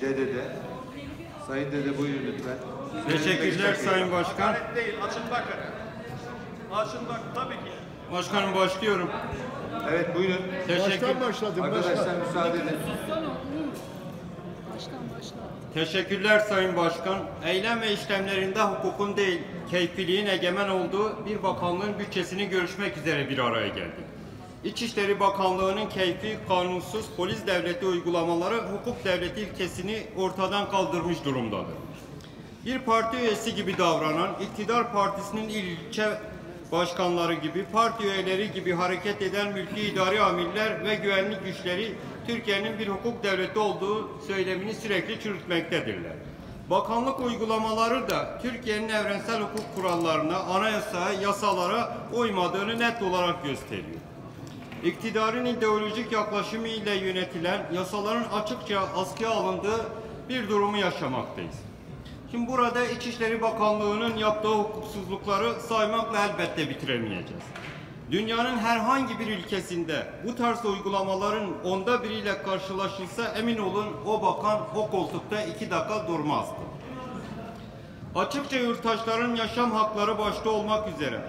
Dede'de. Sayın Dede buyurun lütfen. Teşekkürler Sayın Başkan. Hakaret değil, açın bakın. Açın bak tabii ki. Başkanım başlıyorum. Evet buyurun. Teşekkür, Baştan başladım. Arkadaşlar Baştan. müsaade edin. teşekkürler Sayın Başkan. Eylem ve işlemlerinde hukukun değil, keyfiliğin egemen olduğu bir bakanlığın bütçesini görüşmek üzere bir araya geldik. İçişleri Bakanlığı'nın keyfi, kanunsuz polis devleti uygulamaları hukuk devleti ilkesini ortadan kaldırmış durumdadır. Bir parti üyesi gibi davranan, iktidar partisinin ilçe başkanları gibi, parti üyeleri gibi hareket eden mülki idari amirler ve güvenlik güçleri Türkiye'nin bir hukuk devleti olduğu söylemini sürekli çürütmektedirler. Bakanlık uygulamaları da Türkiye'nin evrensel hukuk kurallarına, anayasaya, yasalara uymadığını net olarak gösteriyor. İktidarın ideolojik yaklaşımı ile yönetilen yasaların açıkça askıya alındığı bir durumu yaşamaktayız. Şimdi burada İçişleri Bakanlığı'nın yaptığı hukuksuzlukları saymakla elbette bitiremeyeceğiz. Dünyanın herhangi bir ülkesinde bu tarz uygulamaların onda biriyle karşılaşılsa emin olun o bakan o koltukta iki dakika durmazdı. Açıkça yurttaşların yaşam hakları başta olmak üzere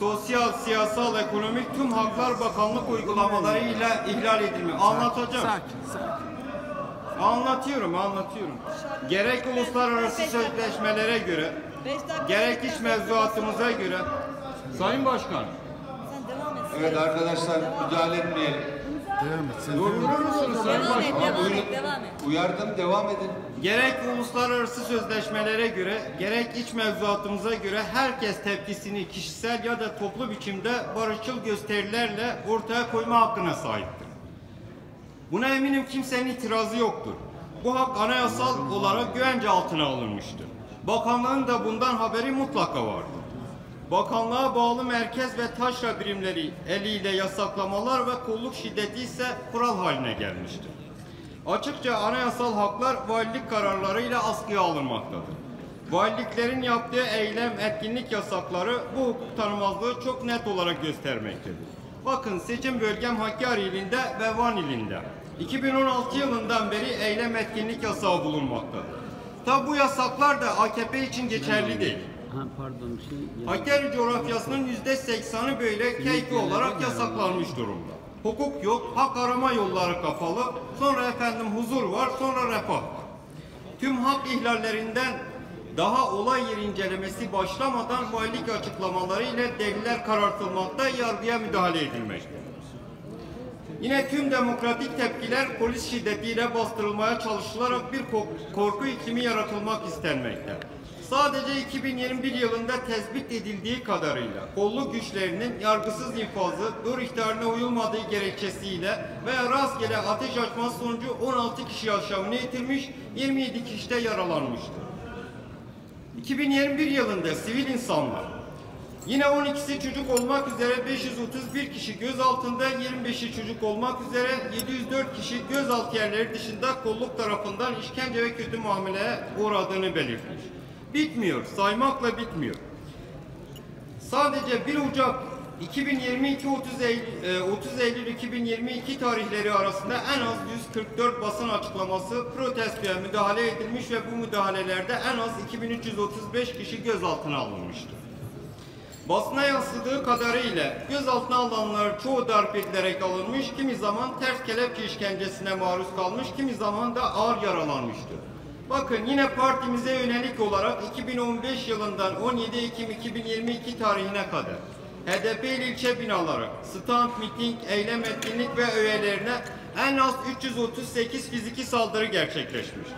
sosyal, siyasal, ekonomik tüm haklar bakanlık uygulamalarıyla ihlal edilmiyor. Anlatacağım. Anlatıyorum, anlatıyorum. Gerek uluslararası sözleşmelere göre, gerek iç mevzuatımıza göre, Sayın Başkan, Sen devam et. Evet arkadaşlar müdahale etmeyelim. Devam et. Sen durdurur musunuz Sayın Devam et, Başkan? devam et, devam et. Uyardım devam edin. Gerek uluslararası sözleşmelere göre, gerek iç mevzuatımıza göre herkes tepkisini kişisel ya da toplu biçimde barışçıl gösterilerle ortaya koyma hakkına sahiptir. Buna eminim kimsenin itirazı yoktur. Bu hak anayasal olarak güvence altına alınmıştır. Bakanlığın da bundan haberi mutlaka vardır. Bakanlığa bağlı merkez ve taşra birimleri eliyle yasaklamalar ve kolluk şiddeti ise kural haline gelmiştir. Açıkça anayasal haklar valilik kararlarıyla askıya alınmaktadır. Valiliklerin yaptığı eylem, etkinlik yasakları bu hukuk tanımazlığı çok net olarak göstermektedir. Bakın seçim bölgem Hakkari ilinde ve Van ilinde. 2016 yılından beri eylem etkinlik yasağı bulunmaktadır. Tabi bu yasaklar da AKP için geçerli değil. Ha pardon şey Hakkari coğrafyasının yüzde seksanı böyle keyfi olarak yasaklanmış durumda. Hukuk yok, hak arama yolları kapalı, sonra efendim huzur var, sonra refah var. Tüm hak ihlallerinden daha olay yeri incelemesi başlamadan valilik açıklamaları ile deliller karartılmakta, yargıya müdahale edilmektedir. Yine tüm demokratik tepkiler polis şiddetiyle bastırılmaya çalışılarak bir ko- korku iklimi yaratılmak istenmekte. Sadece 2021 yılında tespit edildiği kadarıyla kolluk güçlerinin yargısız infazı, dur ihtarına uyulmadığı gerekçesiyle veya rastgele ateş açması sonucu 16 kişi yaşamını yitirmiş, 27 kişi de yaralanmıştır. 2021 yılında sivil insanlar Yine 12'si çocuk olmak üzere 531 kişi gözaltında, 25'i çocuk olmak üzere 704 kişi gözaltı yerleri dışında kolluk tarafından işkence ve kötü muameleye uğradığını belirtmiş. Bitmiyor, saymakla bitmiyor. Sadece 1 Ocak 2022 30 Eylül, e, 30 Eylül 2022 tarihleri arasında en az 144 basın açıklaması protestoya müdahale edilmiş ve bu müdahalelerde en az 2335 kişi gözaltına alınmıştır. Basına yansıdığı kadarıyla gözaltına alınanlar çoğu darp edilerek alınmış, kimi zaman ters kelepçe işkencesine maruz kalmış, kimi zaman da ağır yaralanmıştır. Bakın yine partimize yönelik olarak 2015 yılından 17 Ekim 2022 tarihine kadar HDP il ilçe binaları, stand, miting, eylem, etkinlik ve üyelerine en az 338 fiziki saldırı gerçekleşmiştir.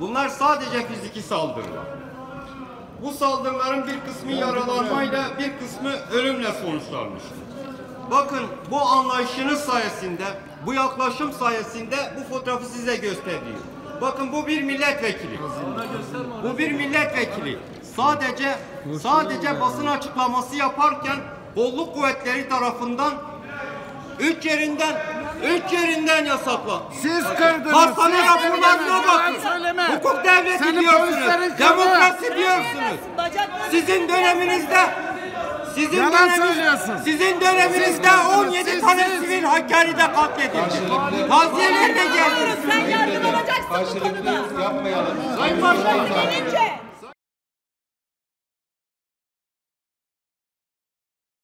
Bunlar sadece fiziki saldırılar. Bu saldırıların bir kısmı yaralanmayla bir kısmı ölümle sonuçlanmıştır. Bakın bu anlayışınız sayesinde, bu yaklaşım sayesinde bu fotoğrafı size gösteriyor. Bakın bu bir milletvekili. Bu bir milletvekili. Sadece sadece basın açıklaması yaparken kolluk kuvvetleri tarafından üç yerinden üç yerinden yasakla. Siz kırdınız. Hastane siz raporlarına kırdınız. bakın. Hukuk devleti Senin diyorsunuz. Demokrasi diyorsunuz. Sizin döneminizde Sizin Yalan söylüyorsun. Sizin döneminizde Siz kırdınız, 17 siz, tane siz. sivil Hakkari'de katledildi. Taziyeler de geldi. Sen yardım alacaksın bu konuda. yapmayalım. Sayın Başkan. Gelince